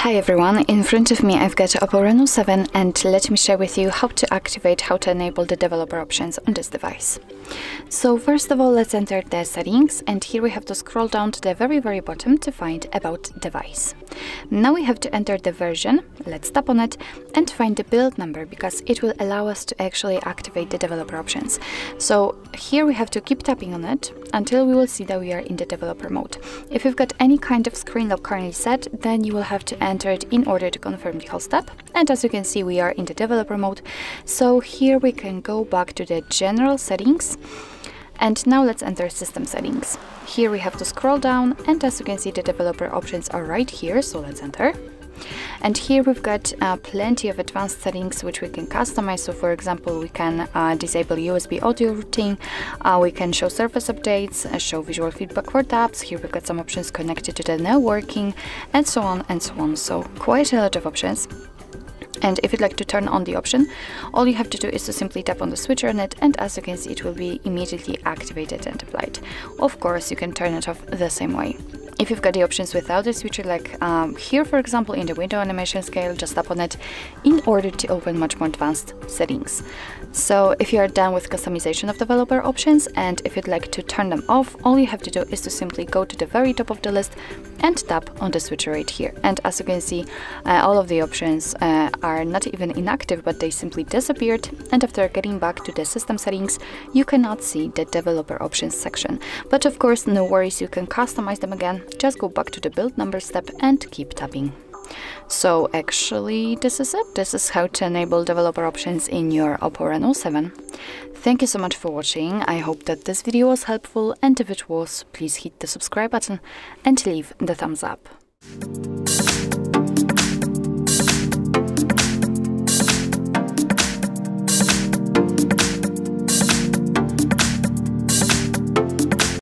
Hi everyone, in front of me I've got Oppo Reno 7 and let me share with you how to activate, how to enable the developer options on this device. So first of all let's enter the settings and here we have to scroll down to the very very bottom to find about device. Now we have to enter the version, let's tap on it and find the build number because it will allow us to actually activate the developer options. So here we have to keep tapping on it until we will see that we are in the developer mode. If you've got any kind of screen lock currently set then you will have to enter it in order to confirm the whole step. And as you can see, we are in the developer mode. So here we can go back to the general settings. And now let's enter system settings. Here we have to scroll down and as you can see the developer options are right here, so let's enter. And here we've got uh, plenty of advanced settings which we can customize. So for example, we can uh, disable USB audio routing, uh, we can show surface updates, uh, show visual feedback for taps. Here we've got some options connected to the networking and so on and so on. So quite a lot of options. And if you'd like to turn on the option, all you have to do is to simply tap on the switcher on it and as you can see it will be immediately activated and applied. Of course you can turn it off the same way. If you've got the options without the switcher, like um, here for example in the window animation scale, just tap on it in order to open much more advanced settings. So if you are done with customization of developer options and if you'd like to turn them off, all you have to do is to simply go to the very top of the list and tap on the switcher right here. And as you can see, uh, all of the options uh, are not even inactive, but they simply disappeared. And after getting back to the system settings, you cannot see the developer options section. But of course, no worries, you can customize them again just go back to the build number step and keep tapping. So actually this is it. This is how to enable developer options in your Oppo Reno 7. Thank you so much for watching. I hope that this video was helpful and if it was, please hit the subscribe button and leave the thumbs up.